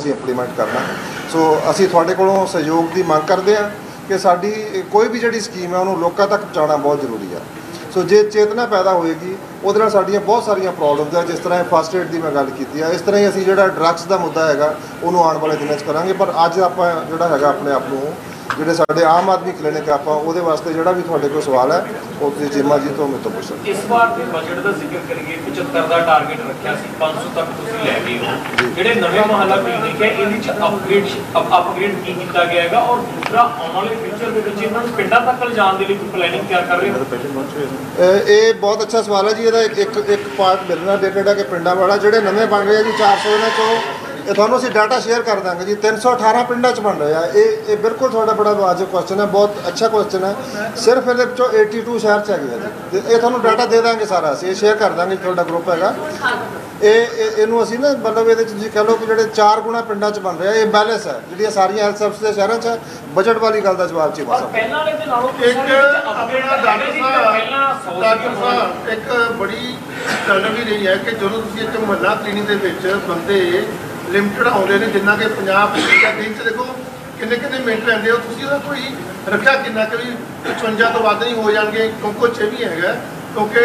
ਅਸੀਂ ਇੰਪਲੀਮੈਂਟ ਕਰਨਾ। ਸੋ ਅਸੀਂ ਤੁਹਾਡੇ ਕੋਲੋਂ ਸਹਿਯੋਗ ਦੀ ਮੰਗ ਕਰਦੇ ਹਾਂ ਕਿ ਸਾਡੀ ਕੋਈ ਵੀ ਜਿਹੜੀ ਸਕੀਮ ਹੈ, ਉਹਨੂੰ ਲੋਕਾਂ ਤੱਕ ਪਹੁੰਚਾਉਣਾ ਬਹੁਤ ਜ਼ਰੂਰੀ ਆ। ਸੋ ਜੇ ਚੇਤਨਾ ਪੈਦਾ ਹੋਏਗੀ, ਉਹਦੇ ਨਾਲ ਸਾਡੀਆਂ ਬਹੁਤ ਸਾਰੀਆਂ ਪ੍ਰੋਬਲਮਸ ਆ। ਜਿਸ ਤਰ੍ਹਾਂ ਫਸਟ ਏਡ ਦੀ ਮੈਂ ਗੱਲ ਕੀਤੀ ਆ, ਇਸ ਤਰ੍ਹਾਂ ਹੀ ਅਸੀਂ ਜਿਹੜਾ ਡਰੱਗਸ ਦਾ ਮੁੱਦਾ ਹੈਗਾ, ਉਹਨੂੰ ਆਉਣ ਵਾਲੇ ਦਿਨਾਂ 'ਚ ਕਰਾਂਗੇ। ਪਰ ਅੱਜ ਆਪਾਂ ਜਿਹੜਾ ਹੈਗਾ, ਆਪਣੇ ਆਪ ਨੂੰ ਜਿਹੜੇ ਸਾਡੇ ਆਮ ਆਦਮੀ ਕਲੀਨਿਕ ਆਪਾਂ ਉਹਦੇ ਵਾਸਤੇ ਜਿਹੜਾ ਵੀ ਤੁਹਾਡੇ ਕੋਲ ਸਵਾਲ ਹੈ ਉਹ ਤੁਸੀਂ ਚੀਮਾ ਜੀ ਤੋਂ ਮੇਰੇ ਤੋਂ ਪੁੱਛ। ਸਕਦੇ ਇਸ ਵਾਰ ਦੇ ਬਜਟ ਦਾ ਜ਼ਿਕਰ ਕਰੀਏ 75 ਦਾ ਟਾਰਗੇਟ ਰੱਖਿਆ ਸੀ 500 ਤੱਕ ਤੁਸੀਂ ਲੈ ਗਏ ਹੋ। ਜਿਹੜੇ ਨਵੇਂ ਮਹੱਲਾ ਕਲੀਨਿਕ ਹੈ ਇਹਦੇ ਚ ਅਪਗ੍ਰੇਡ ਅਪਗ੍ਰੇਡ ਕੀ ਕੀਤਾ ਗਿਆ ਹੈਗਾ? ਔਰ ਦੂਸਰਾ ਆਉਣ ਵਾਲੇ ਫਿਊਚਰ ਦੇ ਵਿੱਚ ਇਹਨਾਂ ਨੂੰ ਪਿੰਡਾਂ ਤੱਕ ਲਿਜਾਣ ਦੇ ਲਈ ਕੋਈ ਪਲੈਨਿੰਗ ਤਿਆਰ ਕਰ ਰਹੇ ਹੋ? ਇਹ ਬਹੁਤ ਅੱਛਾ ਸਵਾਲ ਹੈ ਜੀ ਇਹਦਾ ਇੱਕ ਇੱਕ ਇੱਕ ਪਾਰਟ ਮੇਰੇ ਨਾਲ ਰਿਲੇਟਡ ਹੈ ਕਿ ਪਿੰਡਾਂ ਵਾਲਾ ਜਿਹੜੇ ਨਵੇਂ ਬਣ ਰਹੇ ਆ ਜੀ 400 ਇਹਨਾਂ ਚੋਂ ਇਹ ਤੁਹਾਨੂੰ ਅਸੀਂ ਡਾਟਾ ਸ਼ੇਅਰ ਕਰ ਦਾਂਗੇ ਜੀ। 318 ਪਿੰਡਾਂ 'ਚ ਬਣ ਰਹੇ ਇਹ ਇਹ ਬਿਲਕੁਲ ਤੁਹਾਡਾ ਬੜਾ ਵਾਜਬ ਕੁਐਸਚਨ ਹੈ। ਬਹੁਤ ਅੱਛਾ ਕੁਐਸਚਨ ਹੈ। ਸਿਰਫ ਇਹਦੇ ਵਿੱਚੋਂ 82 ਸ਼ਹਿਰ 'ਚ ਹੈਗੇ ਆ ਜੀ। ਇਹ ਤੁਹਾਨੂੰ ਡਾਟਾ ਦੇ ਦਾਂਗੇ ਸਾਰਾ। ਅਸੀਂ ਇਹ ਸ਼ੇਅਰ ਕਰ ਦਾਂਗੇ ਤੁਹਾਡਾ ਗਰੁੱਪ ਹੈਗਾ। ਇਹ ਇਹ- ਇਹਨੂੰ ਅਸੀਂ ਨਾ ਮਤਲਬ ਇਹਦੇ 'ਚ ਤੁਸੀਂ ਕਹ ਲਓ ਕਿ ਜਿਹੜੇ 4 ਗੁਣਾ ਪਿੰਡਾਂ 'ਚ ਬਣ ਰਹੇ ਆ ਇਹ ਬੈਲੈਂਸ ਹੈ। ਜਿਹੜੀਆਂ ਸਾਰੀਆਂ ਹੈਲਥ ਸਰਵਿਸ ਦੇ ਸ਼ਹਿਰਾਂ 'ਚ ਬਜਟ ਵਾਲੀ ਗੱਲ ਦਾ ਜਵਾਬ ਔਰ ਸਾਹਿਬ ਪਹਿਲਾਂ ਵਾਲੇ ਦੇ ਨਾਲੋਂ ਇੱਕ ਆਪਣਾ ਡਾਕਟਰ ਪਹਿਲਾਂ 100 ਸਾਹਿਬ ਡਾਕਟਰ ਸਾਹਿਬ ਇੱਕ ਬੜੀ ਵੀ ਰਹੀ ਹੈ ਕਿ ਜਦੋਂ ਤੁਸੀਂ ਇੱਕ ਮੁਹੱਲਾ ਕਲੀਨਿਕ ਦੇ ਵਿੱਚ ਬੰਦੇ ਲਿਮਟਿਡ ਆਉਂਦੇ ਨੇ, ਜਿੰਨਾ ਕਿ 50 ਜਾਂ ਦਿਨ ਚ ਦੇਖੋ ਕਿੰਨੇ ਕਿੰਨੇ ਮਿੰਟ ਰਹਿੰਦੇ ਹੋ ਤੁਸੀਂ ਉਹਦਾ ਕੋਈ ਰੱਖਿਆ ਕਿੰਨਾ ਕਿ ਵੀ 55 ਤੋਂ ਵੱਧ ਨਹੀਂ ਹੋ ਜਾਣਗੇ, ਕਿਉਂਕਿ ਕੁਛ ਵੀ ਹੈਗਾ ਕਿਉਂਕਿ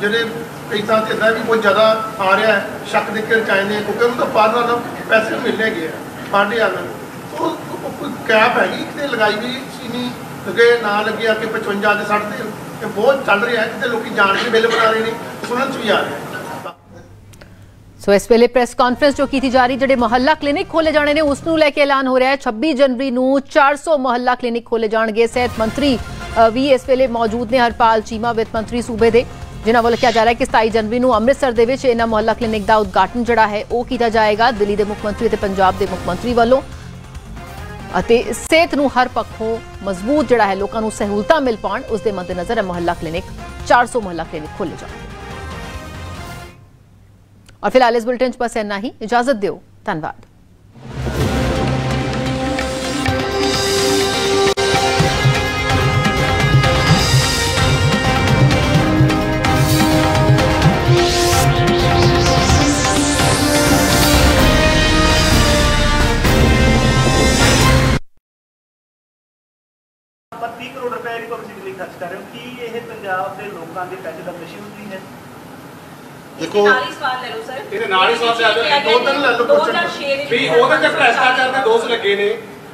ਜਿਹੜੇ ਪੈਸਾ ਥਾਂ ਤੇ ਇਦਾਂ ਵੀ ਬਹੁਤ ਜ਼ਿਆਦਾ ਆ ਰਿਹਾ ਸ਼ੱਕ ਦੇ ਕੇ ਚਾਹੀਦੇ ਕਿਉਂਕਿ ਉਹਨੂੰ ਤਾਂ ਬਾਹਰ ਨਾਲ ਪੈਸੇ ਮਿਲਨੇ ਗਏ ਆ ਪਾਂਡੇ ਆ ਉਹ ਉਹ ਕੋਈ ਕੈਪ ਹੈਗੀ, ਕਿਤੇ ਲਗਾਈ ਵੀ ਸੀ ਨਹੀਂ ਲੱਗੇ ਨਾ ਲੱਗਿਆ ਕਿ 55 ਦੇ 60 ਤੇ ਬਹੁਤ ਚੱਲ ਰਿਹਾ ਕਿਤੇ ਲੋਕੀ ਜਾਣ ਕੇ ਬਿੱਲ ਬਣਾ ਰਹੇ ਨੇ, ਸੁਣਨ ਚ ਵੀ ਆ ਰਿਹਾ ਹੈ। ਸੋ ਇਸ ਵੇਲੇ ਪ੍ਰੈਸ ਕਾਨਫਰੰਸ ਜੋ ਕੀਤੀ ਜਾ ਰਹੀ, ਜਿਹੜੇ ਮੁਹੱਲਾ ਕਲੀਨਿਕ ਖੋਲੇ ਜਾਣੇ ਨੇ, ਉਸ ਨੂੰ ਲੈ ਕੇ ਐਲਾਨ ਹੋ ਰਿਹਾ ਹੈ। 26 ਜਨਵਰੀ ਨੂੰ 400 ਮੁਹੱਲਾ ਕਲੀਨਿਕ ਖੋਲੇ ਜਾਣਗੇ। ਸਿਹਤ ਮੰਤਰੀ ਵੀ ਇਸ ਵੇਲੇ ਮੌਜੂਦ ਨੇ, ਹਰਪਾਲ ਚੀਮਾ, ਵਿੱਤ ਮੰਤਰੀ ਸੂਬੇ ਦੇ, ਜਿਨ੍ਹਾਂ ਵੱਲੋਂ ਕਿਹਾ ਜਾ ਰਿਹਾ ਹੈ ਕਿ 27 ਜਨਵਰੀ ਨੂੰ ਅੰਮ੍ਰਿਤਸਰ ਦੇ ਵਿੱਚ ਇਹਨਾਂ ਮੁਹੱਲਾ ਕਲੀਨਿਕ ਦਾ ਉਦਘਾਟਨ ਜਿਹੜਾ ਹੈ, ਉਹ ਕੀਤਾ ਜਾਏਗਾ। ਦਿੱਲੀ ਦੇ ਮੁੱਖ ਮੰਤਰੀ ਅਤੇ ਪੰਜਾਬ ਦੇ ਮੁੱਖ ਮੰਤਰੀ ਵੱਲੋਂ। ਅਤੇ ਸਿਹਤ ਨੂੰ ਹਰ ਪੱਖੋਂ ਮਜ਼ਬੂਤ ਜਿਹੜਾ ਹੈ, ਲੋਕਾਂ ਨੂੰ ਸਹੂਲਤਾਂ ਮਿਲ ਪਾਉਣ, ਉਸ ਦੇ ਮੱਦੇਨਜ਼ਰ ਇਹ ਮੁਹੱਲਾ ਕਲੀਨਿਕ 400 ਮੁਹੱਲਾ ਕਲੀਨਿਕ ਖੋਲੇ ਜਾਣਗੇ। ਔਰ ਫਿਲਹਾਲ ਇਸ ਬੁਲਟਨ 'ਚ ਬਸ ਇੰਨਾ ਹੀ ਇਜਾਜ਼ਤ ਦਿਓ ਧੰਨਵਾਦ ਦੇਖੋ ਨਾਲ ਹੀ ਸਵਾਲ ਲੈ ਲਓ ਸਰ ਇਹਦੇ ਨਾਲ ਹੀ ਸਵਾਲ ਲੈ ਲਓ। ਦੋ ਤਿੰਨ ਲੈ ਲਓ question। 2006 ਵਿੱਚ ਵੀ ਉਹਦੇ ਤੇ ਭ੍ਰਸ਼ਟਾਚਾਰ ਦੇ ਦੋਸ਼ ਲੱਗੇ ਨੇ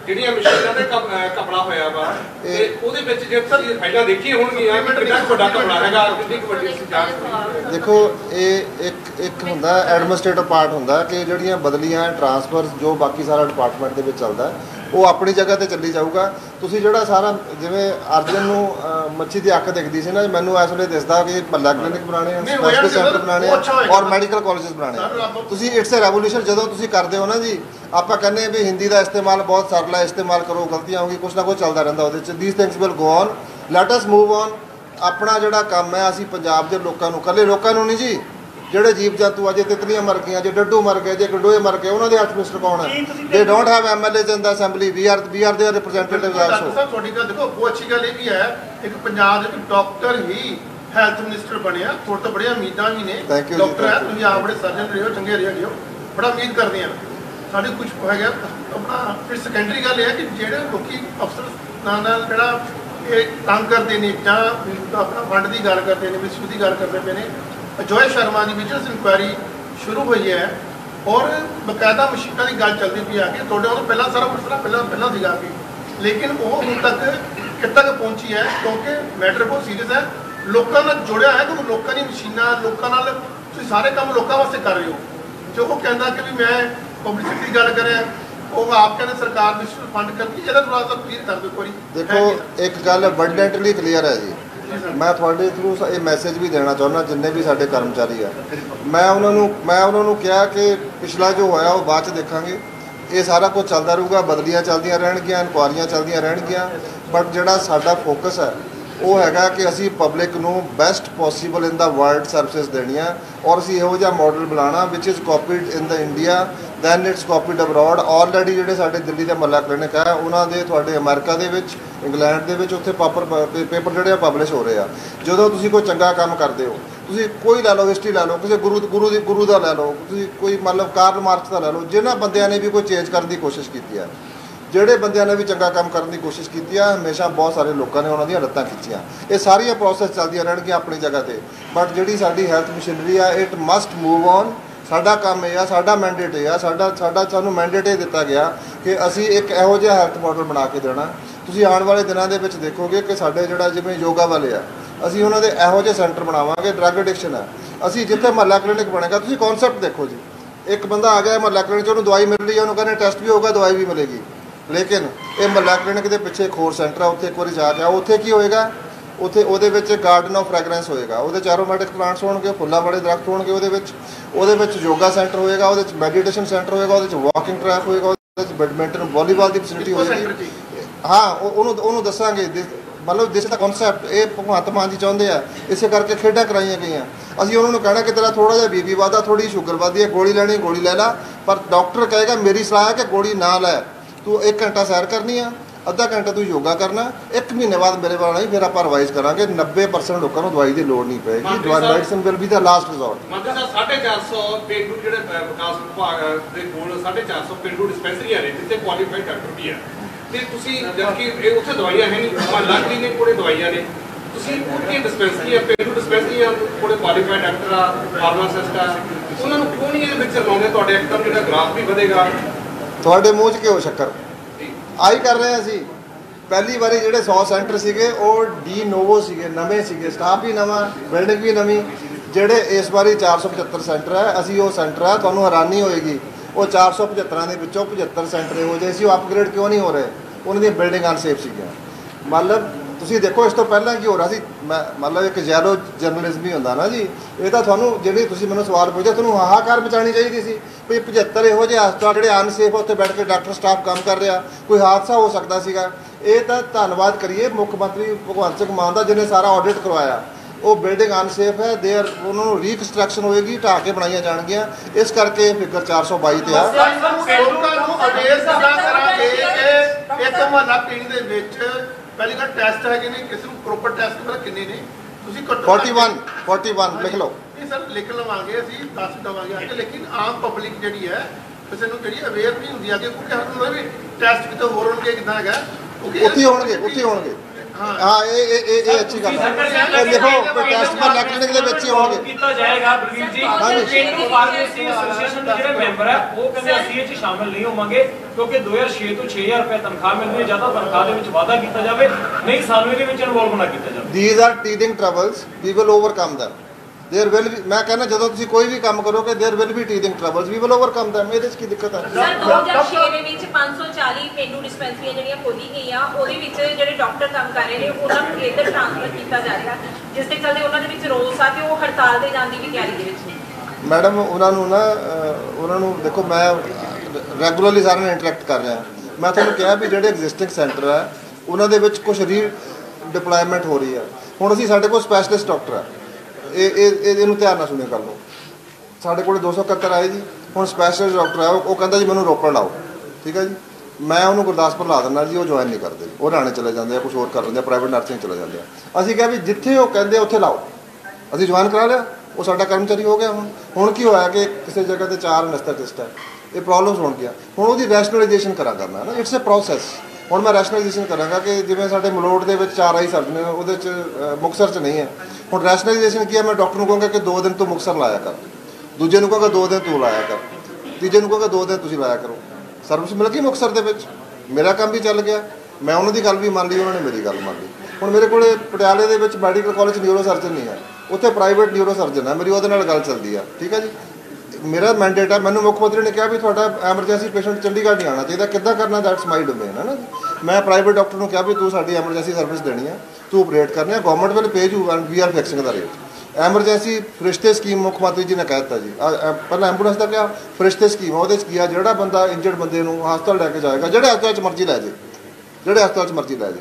ਜਿਹੜੀਆਂ ਮਸ਼ੀਨਾਂ ਅਹ ਕਪੜਾ ਹੋਇਆ ਵਾ ਤੇ ਉਹਦੇ ਵਿੱਚ ਜੇ ਤੁਸੀਂ ਫਾਈਲਾਂ ਦੇਖੀਆਂ ਹੋਣਗੀਆਂ ਕਿ ਕਿੰਨਾ ਵੱਡਾ ਕਪੜਾ ਹੈਗਾ ਕਿੰਨੀ ਕੁ ਵੱਡੀ ਸੀ ਜਾਂਚ ਦੇਖੋ ਇਹ ਇੱਕ ਇੱਕ ਹੁੰਦਾ ਐਡਮਿਨਿਸਟ੍ਰੇਟਿਵ ਪਾਰਟ ਹੁੰਦਾ ਕਿ ਜਿਹੜੀਆਂ ਬਦਲੀਆਂ ਟਰਾਂਸਫਰ ਜੋ ਬਾਕੀ ਸਾਰਾ ਡਿਪਾਰਟਮੈਂਟ ਦੇ ਵਿੱਚ ਚੱਲਦਾ ਹੈ, ਉਹ ਆਪਣੀ ਜਗ੍ਹਾ ਤੇ ਚੱਲੀ ਜਾਊਗਾ। ਤੁਸੀਂ ਜਿਹੜਾ ਸਾਰਾ ਜਿਵੇਂ ਅਰਜਨ ਨੂੰ ਮੱਛੀ ਦੀ ਅੱਖ ਦਿਖਦੀ ਸੀ ਨਾ ਮੈਨੂੰ ਇਸ ਵੇਲੇ ਦਿਸਦਾ ਕਿ ਮੱਲਾ ਕਲੀਨਿਕ ਬਣਾਣੇ ਆ ਹੋਇਆ ਸੈਂਟਰ ਬਣਾਣੇ ਆ। ਔਰ ਮੈਡੀਕਲ ਕਾਲਜਸ ਬਣਾਣੇ ਤੁਸੀਂ ਇਟਸ ਅ ਰੈਵੋਲੂਸ਼ਨ ਜਦੋਂ ਤੁਸੀਂ ਕਰਦੇ ਹੋ ਨਾ ਜੀ ਆਪਾਂ ਕਹਿੰਦੇ ਆ ਵੀ ਹਿੰਦੀ ਦਾ ਇਸਤੇਮਾਲ ਬਹੁਤ ਸਰਲ ਹੈ ਇਸਤੇਮਾਲ ਕਰੋ ਗਲਤੀਆਂ ਹੋਗੀ ਕੁਛ ਨਾ ਕੁਛ ਚੱਲਦਾ ਰਹਿੰਦਾ ਉਹਦੇ ਚ। These things will go on let us move on ਆਪਣਾ ਜਿਹੜਾ ਕੰਮ ਹੈ ਅਸੀਂ ਪੰਜਾਬ ਦੇ ਲੋਕਾਂ ਨੂੰ ਕੱਲੇ ਲੋਕਾਂ ਨੂੰ ਨਹੀਂ ਜੀ ਜਿਹੜੇ ਜੀਵ ਜੰਤੂ ਅਜੇ ਤਿਤਲੀਆਂ ਮਰ ਗਈਆਂ ਜੇ ਡੱਡੂ ਮਰ ਗਏ ਜੇ ਗੰਡੋਏ ਮਰ ਗਏ ਉਹਨਾਂ ਦੇ ਐਡਮਿਨਿਸਟਰ ਕੌਣ ਹੈ they don't have MLAs in the assembly we are we are their representatives doctor also ਸਾਹਿਬ ਤੁਹਾਡੀ ਗੱਲ ਦੇਖੋ ਬਹੁਤ ਅੱਛੀ ਗੱਲ ਇਹ ਵੀ ਹੈ ਇੱਕ ਪੰਜਾਬ ਦੇ ਵਿੱਚ ਡਾਕਟਰ ਹੀ ਹੈਲਥ ਮਿਨਿਸਟਰ ਬਣਿਆ ਤੁਹਾਡੇ ਤੋਂ ਬੜੀਆਂ ਉਮੀਦਾਂ ਵੀ ਨੇ Thank you ਜੀ, ਡਾਕਟਰ ਹੈ thank you. ਤੁਸੀਂ ਆਪ ਬੜੇ ਸਰਜਨ ਰਹੇ ਹੋ ਚੰਗੇ ਰਹੇ ਹੋ ਬੜਾ ਉਮੀਦ ਕਰਦੇ ਹਾਂ ਸਾਡੇ ਕੁਝ ਹੈਗਾ ਆਪਣਾ ਫਿਰ ਸੈਕੰਡਰੀ ਗੱਲ ਇਹ ਹੈ ਕਿ ਜਿਹੜੇ ਲੋਕੀ ਅਫਸਰ ਨਾਲ ਨਾਲ ਜਿਹੜਾ ਇਹ ਤੰਗ ਕਰਦੇ ਨੇ ਜਾਂ ਆਪਣਾ ਫੰਡ ਦੀ ਗੱਲ ਕਰਦੇ ਨੇ ਮਿਸਯੂ ਦੀ ਗੱਲ ਕਰਦੇ ਪਏ ਨੇ ਅਜੋਏ ਸ਼ਰਮਾ ਦੀ ਵਿਜੀਲੈਂਸ ਇਨਕੁਆਇਰੀ ਸ਼ੁਰੂ ਹੋਈ ਹੈ ਔਰ ਬਕਾਇਦਾ ਮਸ਼ੀਨਾਂ ਦੀ ਗੱਲ ਚੱਲਦੀ ਪਈ ਆ ਕਿ ਤੁਹਾਡੇ ਉਹਨੂੰ ਪਹਿਲਾਂ ਸਾਰਾ ਕੁਝ ਪਹਿਲਾਂ ਪਹਿਲਾਂ ਸੀਗਾ ਕਿ, ਲੇਕਿਨ ਉਹ ਹੁਣ ਤੱਕ ਕਿੱਥੇ ਤੱਕ ਪਹੁੰਚੀ ਹੈ ਕਿਉਂਕਿ ਮੈਟਰ ਬਹੁਤ ਸੀਰੀਅਸ ਹੈ, ਲੋਕਾਂ ਨਾਲ ਜੁੜਿਆ ਹੈ ਕਿ ਲੋਕਾਂ ਦੀ ਮਸ਼ੀਨਾਂ, ਲੋਕਾਂ ਨਾਲ ਤੁਸੀਂ ਸਾਰੇ ਕੰਮ ਲੋਕਾਂ ਵਾਸਤੇ ਕਰ ਰਹੇ ਹੋ। ਜੋ ਉਹ ਕਹਿੰਦਾ ਕਿ ਵੀ ਮੈਂ ਪਬਲਿਸਿਟੀ ਦੀ ਗੱਲ ਕਰਿਆ ਉਹ ਆਪ ਕਹਿੰਦੇ ਸਰਕਾਰ ਮਿਸਟਰ ਫੰਡ ਕਰਦੀ ਇਹਦਾ ਥੋੜਾ ਜਿਹਾ ਕਲੀਅਰ ਕਰ ਦਿਓ ਇੱਕ ਦੇਖੋ, ਇੱਕ ਗੱਲ ਅਬੰਡੈਂਟਲੀ ਕਲੀਅਰ ਹੈ ਜੀ। ਮੈਂ ਤੁਹਾਡੇ ਥਰੂ ਇਹ ਮੈਸੇਜ ਵੀ ਦੇਣਾ ਚਾਹੁੰਦਾ, ਜਿੰਨੇ ਵੀ ਸਾਡੇ ਕਰਮਚਾਰੀ ਆ। ਮੈਂ ਉਹਨਾਂ ਨੂੰ ਮੈਂ ਉਹਨਾਂ ਨੂੰ ਕਿਹਾ ਕਿ ਪਿਛਲਾ ਜੋ ਹੋਇਆ, ਉਹ ਬਾਅਦ ਚ ਦੇਖਾਂਗੇ। ਇਹ ਸਾਰਾ ਕੁਝ ਚੱਲਦਾ ਰਹੂਗਾ, ਬਦਲੀਆਂ ਚੱਲਦੀਆਂ ਰਹਿਣਗੀਆਂ, ਇਨਕੁਆਰੀਆਂ ਚੱਲਦੀਆਂ ਰਹਿਣਗੀਆਂ। ਬਟ ਜਿਹੜਾ ਸਾਡਾ ਫੋਕਸ ਹੈ, ਉਹ ਹੈਗਾ ਕਿ ਅਸੀਂ ਪਬਲਿਕ ਨੂੰ best possible in the world services ਦੇਣੀਆਂ ਔਰ ਅਸੀਂ ਇਹੋ ਜਿਹਾ ਮਾਡਲ ਬਣਾਉਣਾ ਵਿਚ is copied in the India than it's copied abroad already ਜਿਹੜੇ ਸਾਡੇ ਦਿੱਲੀ ਦੇ ਮੱਲਾ ਕਲੀਨਿਕ ਹੈ, ਉਹਨਾਂ ਦੇ, ਤੁਹਾਡੇ ਅਮਰੀਕਾ ਦੇ ਵਿੱਚ ਇੰਗਲੈਂਡ ਦੇ ਵਿੱਚ ਉੱਥੇ ਪਾਪਰ ਪੇਪਰ ਜਿਹੜੇ ਆ ਪਬਲਿਸ਼ ਹੋ ਰਹੇ ਆ। ਜਦੋਂ ਤੁਸੀਂ ਕੋਈ ਚੰਗਾ ਕੰਮ ਕਰਦੇ ਹੋ, ਤੁਸੀਂ ਕੋਈ ਲੈ ਲਓ ਹਿਸਟਰੀ ਲੈ ਲਓ, ਕਿਸੇ ਗੁਰੂ ਗੁਰੂ ਦੀ, ਗੁਰੂ ਦਾ ਲੈ ਲਓ, ਤੁਸੀਂ ਕੋਈ ਮਤਲਬ ਕਾਰਲ ਮਾਰਕਸ ਦਾ ਲੈ ਲਓ, ਜਿਹਨਾਂ ਬੰਦਿਆਂ ਨੇ ਵੀ ਕੋਈ ਚੇਂਜ ਕਰਨ ਦੀ ਕੋਸ਼ਿਸ਼ ਕੀਤੀ ਆ। ਜਿਹੜੇ ਬੰਦਿਆਂ ਨੇ ਵੀ ਚੰਗਾ ਕੰਮ ਕਰਨ ਦੀ ਕੋਸ਼ਿਸ਼ ਕੀਤੀ ਆ, ਹਮੇਸ਼ਾ ਬਹੁਤ ਸਾਰੇ ਲੋਕਾਂ ਨੇ ਉਹਨਾਂ ਦੀਆਂ ਲੱਤਾਂ ਖਿੱਚੀਆਂ। ਇਹ ਸਾਰੀਆਂ ਪ੍ਰੋਸੈਸ ਚੱਲਦੀਆਂ ਰਹਿਣਗੀਆਂ ਆਪਣੀ ਜਗ੍ਹਾ ਤੇ। ਬਟ ਜਿਹੜੀ ਸਾਡੀ ਹੈਲਥ ਮਸ਼ੀਨਰੀ ਆ ਇਟ ਮਸਟ ਮੂਵ ਔਨ ਸਾਡਾ ਕੰਮ ਇਹ ਆ, ਸਾਡਾ ਮੈਂਡੇਟ ਇਹ ਆ, ਸਾਡਾ ਸਾਡਾ ਸਾਨੂੰ ਮੈਂਡੇਟ ਇਹ ਦਿੱਤਾ ਗਿਆ ਕਿ ਅਸੀਂ ਇੱਕ ਇਹੋ ਜਿਹਾ ਹੈਲਥ ਮਾਡਲ ਬਣਾ ਕੇ ਦੇਣਾ। ਤੁਸੀਂ ਆਉਣ ਵਾਲੇ ਦਿਨਾਂ ਦੇ ਵਿੱਚ ਦੇਖੋਗੇ ਕਿ ਸਾਡੇ ਜਿਹੜਾ ਜਿਵੇਂ ਯੋਗਾ ਵਾਲੇ ਆ ਅਸੀਂ ਉਹਨਾਂ ਦੇ ਇਹੋ ਜਿਹੇ ਸੈਂਟਰ ਬਣਾਵਾਂਗੇ ਡਰੱਗ ਐਡਿਕਸ਼ਨ ਆ। ਅਸੀਂ ਜਿੱਥੇ ਮਹੱਲਾ ਕਲੀਨਿਕ ਬਣੇਗਾ ਤੁਸੀਂ ਕਨਸੈਪਟ ਦੇਖੋ ਜੀ। ਇੱਕ ਬੰਦਾ ਆ ਗਿਆ ਮਹੱਲਾ ਕਲੀਨਿਕ 'ਚ ਉਹਨੂੰ ਦਵਾਈ ਮਿਲ ਰਹੀ ਹੈ ਉਹਨੂੰ ਕਹਿੰਦੇ ਟੈਸਟ ਵੀ ਹੋਊਗਾ ਦਵਾਈ ਵੀ ਮਿਲੇਗੀ। ਲੇਕਿਨ ਇਹ ਮਹੱਲਾ ਕਲੀਨਿਕ ਦੇ ਪਿੱਛੇ ਇੱਕ ਹੋਰ ਸੈਂਟਰ ਆ ਉੱਥੇ ਇੱਕ ਵਾਰੀ ਜਾ ਕੇ ਆਓ। ਉੱਥੇ ਕੀ ਹੋਏਗਾ? ਉੱਥੇ ਉਹਦੇ ਵਿੱਚ ਗਾਰਡਨ ਆਫ ਫ੍ਰੈਗਰੈਂਸ ਹੋਏਗਾ। ਉਹਦੇ ਚਾਰੋਂ ਮੈਡਿਕ ਪਲਾਂਟਸ ਹੋਣਗੇ ਫੁੱਲਾਂ ਵਾਲੇ ਦਰਖਤ ਹੋਣਗੇ ਉਹਦੇ ਵਿੱਚ। ਉਹਦੇ ਵਿੱਚ ਯੋਗਾ ਸੈਂਟਰ ਹੋਏਗਾ ਉਹਦੇ ਵਿੱਚ ਮੈਡੀਟੇਸ਼ਨ ਸੈਂਟਰ ਹੋਏਗਾ ਉਹਦੇ ਵਿੱਚ ਵਾਕਿੰਗ ਟਰੈਕ ਹੋਏਗਾ ਉਹਦੇ ਵਿੱਚ ਬੈਡਮਿੰਟਨ ਵਾਲੀਬਾਲ ਦੀ ਫੈਸਿਲਿਟੀ ਹੋਏਗੀ। ਹੀ। ਉਹ- ਉਹਨੂੰ ਉਹਨੂੰ ਦੱਸਾਂਗੇ। ਦਿਸ- ਮਤਲਬ ਦਿਸ ਦਾ ਕਨਸੈਪਟ ਇਹ ਭਗਵੰਤ ਮਾਨ ਜੀ ਚਾਹੁੰਦੇ ਆ ਇਸੇ ਕਰਕੇ ਖੇਡਾਂ ਕਰਾਈਆਂ ਗਈਆਂ। ਅਸੀਂ ਉਹਨਾਂ ਨੂੰ ਕਹਿਣਾ ਕਿ ਤੇਰਾ ਥੋੜਾ ਜਿਹਾ ਬੀਪੀ ਵਾਦਾ ਥੋੜੀ ਸ਼ੂਗਰ ਵਾਦੀ ਹੈ ਗੋਲੀ ਲੈਣੀ ਗੋਲੀ ਲੈ ਲੈ। ਪਰ ਡਾਕਟਰ ਕਹੇਗਾ ਮੇਰੀ ਸਲਾਹ ਹੈ ਕਿ ਗੋਲੀ ਨਾ ਲੈ। ਤੂੰ 1 ਘੰਟਾ ਸੈਰ ਕਰਨੀ ਆ ਅੱਧਾ ਘੰਟਾ ਤੂੰ ਯੋਗਾ ਕਰਨਾ ਇੱਕ ਮਹੀਨੇ ਬਾਅਦ ਮੇਰੇ ਕੋਲ ਆਈ ਫਿਰ ਆਪਾਂ ਰਿਵਾਈਜ਼ ਕਰਾਂਗੇ। 90% ਲੋਕਾਂ ਨੂੰ ਦਵਾਈ ਦੀ ਲੋੜ ਨਹੀਂ ਪਏਗੀ। ਮੰਤਰੀ ਦਵਾਈ ਸਾਹਿਬ- medicine will be the last resort ਮੰਤਰੀ ਸਾਹਿਬ 450 ਪਿੰਡੂ ਜਿਹੜੇ ਅਹ, ਵਿਕਾਸ ਵਿਭਾਗ ਦੇ ਕੋਲ 450 ਪਿੰਡੂ ਡਿਸਪੈਂਸਰੀਆਂ ਨੇ ਜਿੱਥੇ ਕੁਆਲੀਫਾਈਡ ਡਾਕਟਰ ਵੀ ਆ। ਤੇ ਤੁਸੀਂ ਜਦਕਿ ਇਹ ਉੱਥੇ ਦਵਾਈਆਂ ਹੈ ਨਹੀਂ ਮਹੱਲਾ ਕਲੀਨਿਕ ਕੋਲੇ ਦਵਾਈਆਂ ਨੇ। ਤੁਸੀਂ ਉੱਥੇ ਡਿਸਪੈਂਸਰੀਆਂ ਪਿੰਡੂ ਡਿਸਪੈਂਸਰੀਆਂ ਕੋਲੇ ਕੁਆਲੀਫਾਈਡ ਡਾਕਟਰ ਆ ਫਾਰਮਾਸਿਸਟ ਆ। ਉਹਨਾਂ ਨੂੰ ਕਿਉਂ ਨਹੀਂ ਵਿੱਚ ਰਲਾਉਂਦੇ ਤੁਹਾਡੇ ਇੱਕਦਮ ਜਿਹੜਾ ਗ੍ਰਾਫ ਵੀ ਵਧੇਗਾ। ਤੁਹਾਡੇ ਮੂੰਹ 'ਚ ਕਿਉਂ ਸ਼ੱਕਰ? ਆਈ ਕਰ ਰਹੇ ਅਸੀਂ। ਪਹਿਲੀ ਵਾਰੀ ਜਿਹੜੇ 100 ਸੈਂਟਰ ਸੀਗੇ ਉਹ ਡੀ ਨੋਵੋ ਸੀਗੇ ਨਵੇਂ ਸੀਗੇ। ਸਟਾਫ ਵੀ ਨਵਾਂ ਬਿਲਡਿੰਗ ਵੀ ਨਵੀਂ। ਜਿਹੜੇ ਇਸ ਵਾਰੀ 475 ਸੈਂਟਰ ਹੈ ਅਸੀਂ ਉਹ ਸੈਂਟਰ ਹੈ ਤੁਹਾਨੂੰ ਹੈਰਾਨੀ ਹੋਏਗੀ। ਉਹ 475 ਦੇ ਵਿੱਚੋਂ 75 ਸੈਂਟਰ ਇਹੋ ਜਿਹੇ ਸੀ, ਉਹ ਅਪਗ੍ਰੇਡ ਕਿਉਂ ਨਹੀਂ ਹੋ ਰਹੇ? ਉਹਨਾਂ ਦੀਆਂ ਬਿਲਡਿੰਗ ਅਨਸੇਫ ਸੀਗੀਆਂ। ਮਤਲਬ ਤੁਸੀਂ ਦੇਖੋ, ਇਸ ਤੋਂ ਪਹਿਲਾਂ ਕੀ ਹੋ ਰਿਹਾ ਸੀ? ਮੈਂ ਮਤਲਬ ਇੱਕ ਜ਼ੈਰੋ ਜਰਨਲਿਜ਼ਮ ਹੀ ਹੁੰਦਾ ਨਾ ਜੀ। ਇਹ ਤਾਂ ਤੁਹਾਨੂੰ ਜਿਹੜੀ ਤੁਸੀਂ ਮੈਨੂੰ ਸਵਾਲ ਪੁੱਛਿਆ, ਤੁਹਾਨੂੰ ਹਾਹਾਕਾਰ ਮਚਾਣੀ ਚਾਹੀਦੀ ਸੀ। ਵੀ 75 ਇਹੋ ਜਿਹੇ ਹਸਪਤਾਲ ਜਿਹੜੇ ਅਨਸੇਫ ਉੱਥੇ ਬੈਠ ਕੇ ਡਾਕਟਰ ਸਟਾਫ ਕੰਮ ਕਰ ਰਿਹਾ। ਕੋਈ ਹਾਦਸਾ ਹੋ ਸਕਦਾ ਸੀਗਾ। ਇਹ ਤਾਂ ਧੰਨਵਾਦ ਕਰੀਏ ਮੁੱਖ ਮੰਤਰੀ ਭਗਵੰਤ ਸਿੰਘ ਮਾਨ ਦਾ, ਜਿਹਨੇ ਸਾਰਾ ਆਡਿਟ ਕਰਵਾਇਆ। ਉਹ ਬਿਲਡਿੰਗ ਅਨਸੇਫ ਹੈ ਦੇਅਰ ਉਹਨਾਂ ਨੂੰ ਰੀਕਨਸਟਰਕਸ਼ਨ ਹੋਏਗੀ ਢਾਹ ਕੇ ਬਣਾਈਆਂ ਜਾਣਗੀਆਂ। ਇਸ ਕਰਕੇ ਫਿਗਰ 422 ਤੇ ਆ। ਲੋਕਾਂ ਨੂੰ ਅਵੇਅਰ ਕਿੱਦਾਂ ਕਰਾਂਗੇ ਕਿ ਇੱਕ ਮਹੱਲਾ ਪਿੰਡ ਦੇ ਵਿੱਚ ਪਹਿਲੀ ਗੱਲ ਟੈਸਟ ਹੈਗੇ ਨੇ ਕਿਸੇ ਨੂੰ ਪ੍ਰੋਪਰ ਟੈਸਟ ਪਤਾ ਕਿੰਨੇ ਨੇ ਤੁਸੀਂ ਘੱਟੋ ਘੱਟ- 41 41 ਲਿਖ ਲਓ। ਨਹੀਂ ਸਰ ਲਿਖ ਲਵਾਂਗੇ ਅਸੀਂ ਦੱਸ ਦਵਾਂਗੇ ਅੱਗੇ। ਲੇਕਿਨ ਆਮ ਪਬਲਿਕ ਜਿਹੜੀ ਹੈ ਕਿਸੇ ਨੂੰ ਜਿਹੜੀ ਅਵੇਅਰ ਨਹੀਂ ਹੁੰਦੀ ਕਿਉਂਕਿ ਸਾਨੂੰ ਲੱਗਦਾ ਵੀ ਟੈਸਟ ਹੋਰ ਹੋਣਗੇ ਕਿਦਾਂ ਹੈਗਾ। ਕਿਉਂਕਿ ਉੱਥੇ ਹੋਣਗੇ ਉੱਥੇ ਹੋਣਗੇ। ਹਾਂ। ਇਹ ਇਹ ਇਹ ਅੱਛੀ ਗੱਲ ਹੈ ਇਹ ਲਿਖੋ ਟੈਸਟ ਪਰ ਕਲੀਨਿਕ ਦੇ ਵਿੱਚ ਹੀ ਹੋਣਗੇ ਕੀਤਾ ਜਾਏਗਾ ਬਲਵੀਰ ਜੀ। ਪਿੰਡੂ ਫਾਰਮੇਸੀ ਐਸੋਸੀਏਸ਼ਨ ਦੇ ਜਿਹੜੇ ਮੈਂਬਰ ਹੈ ਉਹ ਕਹਿੰਦੇ ਅਸੀਂ ਇਹ ਚ ਸ਼ਾਮਲ ਨਹੀਂ ਹੋਵਾਂਗੇ ਕਿਉਂਕਿ 2006 ਤੋਂ 6000 ਰੁਪਏ ਤਨਖਾਹ ਮਿਲਦੀ ਹੈ ਜਾਂ ਤਾਂ ਤਨਖਾਹ ਦੇ ਵਿੱਚ ਵਾਧਾ ਕੀਤਾ ਜਾਵੇ ਨਹੀਂ ਸਾਨੂੰ ਇਹਦੇ ਵਿੱਚ ਇਨਵੋਲਵ ਨਾ ਕੀਤਾ ਜਾਵੇ these are teething troubles we will overcome them there will be ਮੈਂ ਕਹਿੰਦਾ ਜਦੋਂ ਤੁਸੀਂ ਕੋਈ ਵੀ ਕੰਮ ਕਰੋਗੇ there will be teething troubles we will overcome them ਇਹਦੇ 'ਚ ਕੀ ਦਿੱਕਤ ਹੈ ਸਰ 2006 ਦੇ ਵਿੱਚ 540 ਪਿੰਡੂ ਡਿਸਪੈਂਸਰੀਆਂ ਜਿਹੜੀਆਂ ਖੋਲੀ ਗਈਆਂ ਉਹਦੇ ਵਿੱਚ ਜਿਹੜੇ ਡਾਕਟਰ ਕੰਮ ਕਰ ਰਹੇ ਨੇ ਉਹਨਾਂ ਨੂੰ ਇੱਧਰ ਟ੍ਰਾਂਸਫਰ ਕੀਤਾ ਜਾ ਰਿਹਾ ਜਿਸ ਦੇ ਚੱਲਦੇ ਉਹਨਾਂ ਦੇ ਵਿੱਚ ਰੋਸ ਆ ਤੇ ਉਹ ਹੜਤਾਲ ਤੇ ਜਾਣ ਦੀ ਵੀ ਤਿਆਰੀ ਦੇ ਵਿੱਚ ਨੇ ਮੈਡਮ ਉਹਨਾਂ ਨੂੰ ਨਾ ਅਹ, ਉਹਨਾਂ ਨੂੰ ਦੇਖੋ ਮੈਂ ਰੈਗੂਲਰਲੀ ਸਾਰਿਆਂ ਨਾਲ ਇੰਟਰੈਕਟ ਕਰ ਰਿਹਾ ਮੈਂ ਤੁਹਾਨੂੰ ਕਿਹਾ ਵੀ ਜਿਹੜੇ ਐਗਜ਼ਿਸਟਿੰਗ ਸੈਂਟਰ ਹੈ ਉਹਨਾਂ ਦੇ ਵਿੱਚ ਕੁਝ ਰੀ ਡਿਪਲੋਇਮੈਂਟ ਹੋ ਰਹੀ ਹੈ ਹੁਣ ਅਸੀਂ ਸਾਡੇ ਕੋਲ ਸਪੈਸ਼ਲਿਸਟ ਡਾਕਟਰ ਹੈ ਇਹ ਇਹ ਇਹਨੂੰ ਧਿਆਨ ਨਾਲ ਸੁਣਿਓ ਗੱਲ ਨੂੰ। ਸਾਡੇ ਕੋਲ 271 ਆਏ ਜੀ ਹੁਣ ਸਪੈਸ਼ਲਿਸਟ ਡਾਕਟਰ ਆਇਆ ਉਹ ਕਹਿੰਦਾ ਜੀ ਮੈਨੂੰ ਰੋਪੜ ਲਾਓ। ਠੀਕ ਹੈ ਜੀ? ਮੈਂ ਉਹਨੂੰ ਗੁਰਦਾਸਪੁਰ ਲਾ ਦਿੰਦਾ ਜੀ ਉਹ ਜੁਆਇਨ ਨਹੀਂ ਕਰਦੇ। ਉਹ ਰਾਣੇ ਚਲੇ ਜਾਂਦੇ ਆ ਕੁਝ ਹੋਰ ਕਰ ਲੈਂਦੇ ਆ ਪ੍ਰਾਈਵੇਟ ਨਰਸਿੰਗ ਚਲੇ ਜਾਂਦੇ ਆ। ਅਸੀਂ ਕਿਹਾ ਵੀ ਜਿੱਥੇ ਉਹ ਕਹਿੰਦੇ ਆ ਉੱਥੇ ਲਾਓ। ਅਸੀਂ ਜੁਆਇਨ ਕਰਾ ਲਿਆ ਉਹ ਸਾਡਾ ਕਰਮਚਾਰੀ ਹੋ ਗਿਆ ਹੁਣ। ਹੁਣ ਕੀ ਹੋਇਆ ਕਿ ਕਿਸੇ ਜਗ੍ਹਾ ਤੇ ਚਾਰ ਅਨਸਥੈਟਿਸਟ ਹੈ ਇਹ ਪ੍ਰੋਬਲਮਸ ਹੋਣ ਗਿਆ। ਹੁਣ ਉਹਦੀ ਰੈਸ਼ਨਲਾਈਜੇਸ਼ਨ ਕਰਾਂਗਾ ਮੈਂ ਹੈ ਨਾ ਇਟਸ ਅ ਪ੍ਰੋਸੈਸ ਹੁਣ ਮੈਂ ਰੈਸ਼ਨਲਾਈਜੇਸ਼ਨ ਕਰਾਂਗਾ ਕਿ ਜਿਵੇਂ ਸਾਡੇ ਮਲੋਟ ਦੇ ਵਿੱਚ ਚਾਰ ਆਈ ਸਰਜਨ ਉਹਦੇ ਚ ਅ, ਮੁਕਤਸਰ ਚ ਨਹੀਂ ਹੈ। ਹੁਣ ਰੈਸ਼ਨਲਾਈਜੇਸ਼ਨ ਕੀ ਹੈ? ਮੈਂ ਡਾਕਟਰ ਨੂੰ ਕਹਾਂਗਾ ਕਿ 2 ਦਿਨ ਤੂੰ ਮੁਕਤਸਰ ਲਾਇਆ ਕਰ। ਦੂਜੇ ਨੂੰ ਕਹਾਂਗਾ 2 ਦਿਨ ਤੂੰ ਲਾਇਆ ਕਰ। ਤੀਜੇ ਨੂੰ ਕਹਾਂਗਾ 2 ਦਿਨ ਤੁਸੀਂ ਲਾਇਆ ਕਰੋ। ਸਰਵਿਸ ਮਿਲ ਗਈ ਮੁਕਤਸਰ ਦੇ ਵਿੱਚ। ਮੇਰਾ ਕੰਮ ਵੀ ਚੱਲ ਗਿਆ। ਮੈਂ ਉਹਨਾਂ ਦੀ ਗੱਲ ਵੀ ਮੰਨ ਲਈ, ਉਹਨਾਂ ਨੇ ਮੇਰੀ ਗੱਲ ਮੰਨ ਲਈ। ਹੁਣ ਮੇਰੇ ਕੋਲੇ ਪਟਿਆਲੇ ਦੇ ਵਿੱਚ ਮੈਡੀਕਲ ਕਾਲਜ ਨਿਊਰੋ ਸਰਜਨ ਨਹੀਂ ਹੈ। ਉੱਥੇ ਪ੍ਰਾਈਵੇਟ ਨਿਊਰੋ ਸਰਜਨ ਹੈ। ਮੇਰੀ ਉਹਦੇ ਨਾਲ ਗੱਲ ਚੱਲਦੀ ਆ। ਠੀਕ ਹੈ ਜੀ? ਮੇਰਾ ਮੈਂਡੇਟ ਹੈ ਮੈਨੂੰ ਮੁੱਖ ਮੰਤਰੀ ਨੇ ਕਿਹਾ ਵੀ ਤੁਹਾਡਾ ਐਮਰਜੈਂਸੀ ਪੇਸ਼ੈਂਟ ਚੰਡੀਗੜ੍ਹ ਨਹੀਂ ਆਉਣਾ ਚਾਹੀਦਾ ਕਿੱਦਾਂ ਕਰਨਾ ਦੈਟਸ ਮਾਈ ਡੋਮੇਨ ਹੈ ਨਾ ਮੈਂ ਪ੍ਰਾਈਵੇਟ ਡਾਕਟਰ ਨੂੰ ਕਿਹਾ ਵੀ ਤੂੰ ਸਾਡੀ ਐਮਰਜੈਂਸੀ ਸਰਵਿਸ ਦੇਣੀ ਆ ਤੂੰ ਆਪਰੇਟ ਕਰਨੀ ਆ ਗਵਰਨਮੈਂਟ ਵੱਲ page you and we are fixing the rate emergency Farishtey scheme ਮੁੱਖ ਮੰਤਰੀ ਜੀ ਨੇ ਕਹਿ ਦਿੱਤਾ ਜੀ। ਪਹਿਲਾਂ ਐਂਬੂਲੈਂਸ ਦਾ ਕਿਹਾ ਫਰਿਸ਼ਤੇ ਸਕੀਮ ਆ, ਉਹਦੇ ਚ ਕੀ ਆ ਜਿਹੜਾ ਬੰਦਾ ਇੰਜਰਡ ਬੰਦੇ ਨੂੰ ਹਸਪਤਾਲ ਲੈ ਕੇ ਜਾਏਗਾ ਜਿਹੜੇ ਹਸਪਤਾਲ ਚ ਮਰਜ਼ੀ ਲੈ ਜੇ ਜਿਹੜੇ ਹਸਪਤਾਲ ਚ ਮਰਜ਼ੀ ਲੈ ਜੇ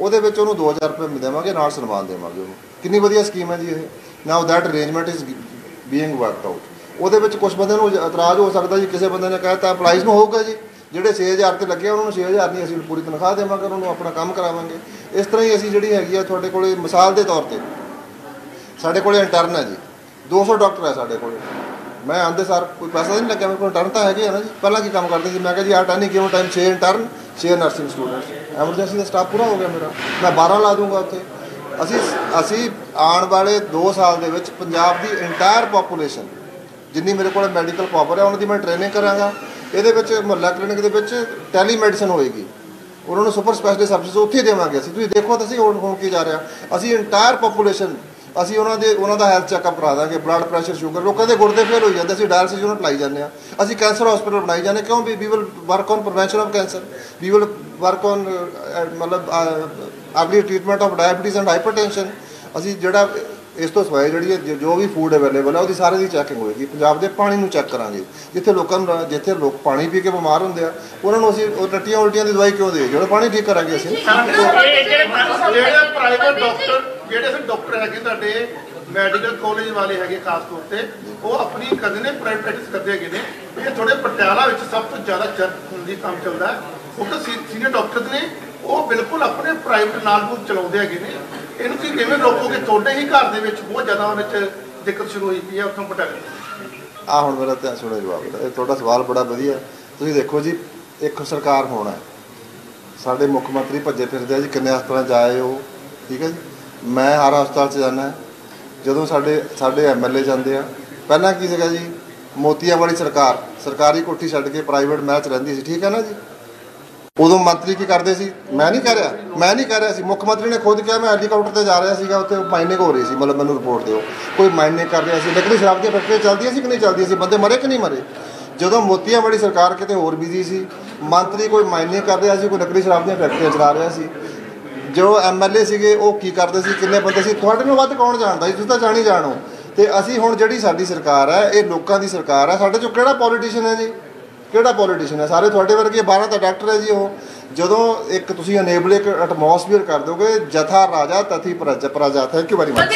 ਉਹਦੇ ਵਿੱਚ ਉਹਨੂੰ 2000 ਰੁਪਏ ਦੇਵਾਂਗੇ ਨਾਲ ਸਨਮਾਨ ਦੇਵਾਂਗੇ ਉਹਨੂੰ। ਕਿੰਨੀ ਵਧੀਆ ਸਕੀਮ ਹੈ ਜੀ ਇਹ। Now that arrangement is being worked out ਉਹਦੇ ਵਿੱਚ ਕੁਝ ਬੰਦੇ ਨੂੰ ਇਤਰਾਜ਼ ਹੋ ਸਕਦਾ ਜੀ, ਕਿਸੇ ਬੰਦੇ ਨੇ ਕਹਿਤਾ ਅਪਲਾਈਜ਼ ਨੂੰ ਹੋਊਗਾ ਜੀ। ਜਿਹੜੇ 6000 ਤੇ ਲੱਗੇ ਉਹਨਾਂ ਨੂੰ 6000 ਨਹੀਂ ਅਸੀਂ ਪੂਰੀ ਤਨਖਾਹ ਦੇਵਾਂਗੇ, ਉਹਨਾਂ ਨੂੰ ਆਪਣਾ ਕੰਮ ਕਰਾਵਾਂਗੇ। ਇਸ ਤਰ੍ਹਾਂ ਹੀ ਅਸੀਂ ਜਿਹੜੀ ਹੈਗੀ ਆ, ਤੁਹਾਡੇ ਕੋਲੇ ਮਿਸਾਲ ਦੇ ਤੌਰ ਤੇ। ਸਾਡੇ ਕੋਲੇ ਇੰਟਰਨ ਹੈ ਜੀ। 200 ਡਾਕਟਰ ਹੈ ਸਾਡੇ ਕੋਲ। ਮੈਂ ਆਂਦੇ ਸਾਰ ਕੋਈ ਪੈਸਾ ਨਹੀਂ ਲੱਗਿਆ, ਮੇਰੇ ਕੋਲ ਇੰਟਰਨ ਤਾਂ ਹੈਗੇ ਆ ਨਾ ਜੀ। ਪਹਿਲਾਂ ਕੀ ਕੰਮ ਕਰਦੇ ਸੀ? ਮੈਂ ਕਿਹਾ ਜੀ, ਆਹ ਟਾਈਮ ਕਿਉਂ time 6 intern 6 nursing students emergency ਦਾ ਸਟਾਫ ਪੂਰਾ ਹੋ ਗਿਆ ਮੇਰਾ। ਮੈਂ 12 ਲਾ ਦੂੰਗਾ ਉੱਥੇ। ਅਸੀਂ ਅਸੀਂ ਆਉਣ ਵਾਲੇ 2 ਸਾਲ ਦੇ ਵਿੱਚ ਪੰਜਾਬ ਦੀ ਇੰਟਾਇਰ ਪੋਪੂਲੇਸ਼ਨ ਜਿੰਨੀ ਮੇਰੇ ਕੋਲ ਮੈਡੀਕਲ ਪਾਵਰ ਹੈ, ਉਹਨਾਂ ਦੀ ਮੈਂ ਟ੍ਰੇਨਿੰਗ ਕਰਾਂਗਾ। ਇਹਦੇ ਵਿੱਚ ਮੁਹੱਲਾ ਕਲੀਨਿਕ ਦੇ ਵਿੱਚ ਟੈਲੀਮੈਡੀਸਨ ਹੋਏਗੀ। ਉਹਨਾਂ ਨੂੰ ਸੁਪਰ ਸਪੈਸ਼ਲਿਸਟ ਸਰਵਿਸ ਉੱਥੇ ਹੀ ਦੇਵਾਂਗੇ ਅਸੀਂ। ਤੁਸੀਂ ਦੇਖੋ ਤਾਂ ਅਸੀਂ ਹੁਣ ਹੋਣ ਕੀ ਜਾ ਰਿਹਾ। ਅਸੀਂ ਇੰਟਾਇਰ ਪੋਪੂਲੇਸ਼ਨ ਅਸੀਂ ਉਹਨਾਂ ਦੇ ਉਹਨਾਂ ਦਾ ਹੈਲਥ ਚੈੱਕਅਪ ਕਰਾ ਦਾਂਗੇ। ਬਲੱਡ ਪ੍ਰੈਸ਼ਰ ਸ਼ੂਗਰ ਲੋਕਾਂ ਦੇ ਗੁਰਦੇ ਫੇਲ ਹੋ ਜਾਂਦੇ। ਅਸੀਂ ਡਾਇਲਸਿਸ ਯੂਨਿਟ ਲਾਈ ਜਾਂਦੇ ਆ ਅਸੀਂ ਕੈਂਸਰ ਹਸਪੀਟਲ ਬਣਾਈ ਜਾਂਦੇ ਕਿਉਂ? We we will work on prevention of cancer we will work on ਮਤਲਬ early treatment of diabetes and hypertension ਅਸੀਂ ਜਿਹੜਾ ਇਸ ਤੋਂ ਸਿਵਾਏ ਜਿਹੜੀ ਹੈ ਜੋ- ਵੀ ਫੂਡ ਅਵੇਲੇਬਲ ਹੈ ਉਹਦੀ ਸਾਰੇ ਦੀ ਚੈਕਿੰਗ ਹੋਏਗੀ। ਪੰਜਾਬ ਦੇ ਪਾਣੀ ਨੂੰ ਚੈੱਕ ਕਰਾਂਗੇ। ਜਿੱਥੇ ਲੋਕਾਂ ਨੂੰ ਜਿੱਥੇ ਲੋਕ ਪਾਣੀ ਪੀ ਕੇ ਬਿਮਾਰ ਹੁੰਦੇ ਆ ਉਹਨਾਂ ਨੂੰ ਅਸੀਂ ਉਹ ਟੱਟੀਆਂ ਉਲਟੀਆਂ ਦੀ ਦਵਾਈ ਕਿਉਂ ਦੇਈਏ? ਜਿਹੜਾ ਪਾਣੀ ਠੀਕ ਕਰਾਂਗੇ ਅਸੀਂ। ਜਿਹੜੇ ਪ੍ਰਾਈਵੇਟ ਡਾਕਟਰ ਜਿਹੜੇ ਫਿਰ ਡਾਕਟਰ ਹੈਗੇ ਤੁਹਾਡੇ ਮੈਡੀਕਲ ਕਾਲਜ ਵਾਲੇ ਹੈਗੇ ਖਾਸ ਤੌਰ ਤੇ ਉਹ ਆਪਣੀ ਕਰਦੇ ਨੇ ਪ੍ਰਾਈਵੇਟ ਪ੍ਰੈਕਟਿਸ ਕਰਦੇ ਹੈਗੇ ਨੇ। ਇਹ ਥੋੜੇ ਪਟਿਆਲਾ ਵਿੱਚ ਸਭ ਤੋਂ ਜ਼ਿਆਦਾ ਚਰਚ ਹੁੰਦੀ ਕੰਮ ਚੱਲਦਾ ਹੈ। ਕਿਉਂਕਿ ਸੀਨੀਅਰ ਡਾਕਟਰ ਨੇ ਉਹ ਬਿਲਕੁਲ ਆਪਣੇ ਪ੍ਰਾਈਵੇਟ ਨਾਲ ਨੂੰ ਚਲਾਉਂਦੇ ਹੈਗੇ ਨੇ। ਇਹਨੂੰ ਤੁਸੀਂ ਕਿਵੇਂ ਰੋਕੋਗੇ? ਤੁਹਾਡੇ ਹੀ ਘਰ ਦੇ ਵਿੱਚ ਬਹੁਤ ਜ਼ਿਆਦਾ ਉਹਦੇ ਚ ਦਿੱਕਤ ਸ਼ੁਰੂ ਹੋਈ ਪਈ ਹੈ ਉੱਥੋਂ ਪਟਿਆਲੇ ਆ ਹੁਣ ਮੇਰਾ ਧਿਆਨ ਸੁਣੋ ਜਵਾਬ ਦਾ ਇਹ ਤੁਹਾਡਾ ਸਵਾਲ ਬੜਾ ਵਧੀਆ ਤੁਸੀਂ ਦੇਖੋ ਜੀ, ਇੱਕ ਸਰਕਾਰ ਹੋਣਾ ਹੈ। ਸਾਡੇ ਮੁੱਖ ਮੰਤਰੀ ਭੱਜੇ ਫਿਰਦੇ ਆ ਜੀ, ਕਿੰਨੇ ਹਸਪਤਾਲਾਂ ਜਾਏ ਉਹ, ਠੀਕ ਹੈ ਜੀ? ਮੈਂ ਹਰ ਹਸਪਤਾਲ 'ਚ ਜਾਂਦਾ ਜਦੋਂ ਸਾਡੇ ਸਾਡੇ ਐਮਐਲਏ ਜਾਂਦੇ ਆ, ਪਹਿਲਾਂ ਕੀ ਸੀਗਾ ਜੀ? ਮੋਤੀਆਂ ਵਾਲੀ ਸਰਕਾਰ, ਸਰਕਾਰੀ ਕੋਠੀ ਛੱਡ ਕੇ ਪ੍ਰਾਈਵੇਟ ਮੈਚ ਰਹਿੰਦੀ ਸੀ, ਠੀਕ ਹੈ ਨਾ ਜੀ? ਉਦੋਂ ਮੰਤਰੀ ਕੀ ਕਰਦੇ ਸੀ? ਮੈਂ ਨਹੀਂ ਕਹਿ ਰਿਹਾ। ਮੈਂ ਨਹੀਂ ਕਹਿ ਰਿਹਾ ਸੀ। ਮੁੱਖ ਮੰਤਰੀ ਨੇ ਖੁਦ ਕਿਹਾ, ਮੈਂ ਹੈਲੀਕਾਪਟਰ ਤੇ ਜਾ ਰਿਹਾ ਸੀਗਾ, ਉੱਥੇ ਮਾਈਨਿੰਗ ਹੋ ਰਹੀ ਸੀ, ਮਤਲਬ ਮੈਨੂੰ ਰਿਪੋਰਟ ਦਿਓ। ਕੋਈ ਮਾਈਨਿੰਗ ਕਰ ਰਿਹਾ ਸੀ। ਨਕਲੀ ਸ਼ਰਾਬ ਦੀਆਂ ਫੈਕਟਰੀਆਂ ਚੱਲਦੀਆਂ ਸੀ ਕਿ ਨਹੀਂ ਚੱਲਦੀਆਂ ਸੀ? ਬੰਦੇ ਮਰੇ ਕਿ ਨਹੀਂ ਮਰੇ? ਜਦੋਂ ਮੋਤੀਆਂ ਵਾਲੀ ਸਰਕਾਰ ਕਿਤੇ ਹੋਰ ਬਿਜ਼ੀ ਸੀ, ਮੰਤਰੀ ਕੋਈ ਮਾਈਨਿੰਗ ਕਰ ਰਿਹਾ ਸੀ, ਕੋਈ ਨਕਲੀ ਸ਼ਰਾਬ ਦੀਆਂ ਫੈਕਟਰੀਆਂ ਚਲਾ ਰਿਹਾ ਸੀ, ਜੋ ਐਮਐਲਏ ਸੀਗੇ, ਉਹ ਕੀ ਕਰਦੇ ਸੀ? ਕਿੰਨੇ ਬੰਦੇ ਸੀ? ਤੁਹਾਡੇ ਨੂੰ ਵੱਧ ਕੌਣ ਜਾਣਦਾ? ਜੀ ਤੁਸੀਂ ਤਾਂ ਜਾਣੀ ਜਾਣੋ ਤੇ ਅਸੀਂ ਹੁਣ ਜਿਹੜੀ ਸਾਡੀ ਸਰਕਾਰ ਹੈ, ਇਹ ਲੋਕਾਂ ਦੀ ਸਰਕਾਰ ਹੈ। ਸਾਡੇ ਚੋਂ ਕਿਹੜਾ ਪੋਲੀਟੀਸ਼ੀਅਨ ਹੈ ਜੀ? ਕਿਹੜਾ ਪੋਲੀਟੀਸ਼ੀਅਨ ਹੈ? ਸਾਰੇ ਤੁਹਾਡੇ ਵਰਗੇ 12 ਤਾਂ ਡਾਕਟਰ ਹੈ ਜੀ ਉਹ। ਜਦੋਂ ਇੱਕ ਤੁਸੀਂ ਅਨੇਬਲ ਇੱਕ ਐਟਮੋਸਫੀਅਰ ਕਰ ਦੋਗੇ ਜਥਾ ਰਾਜਾ ਤਥੀ ਪ੍ਰਜਾ ਪ੍ਰਜਾ ਥੈਂਕ ਯੂ ਵੈਰੀ ਮਚ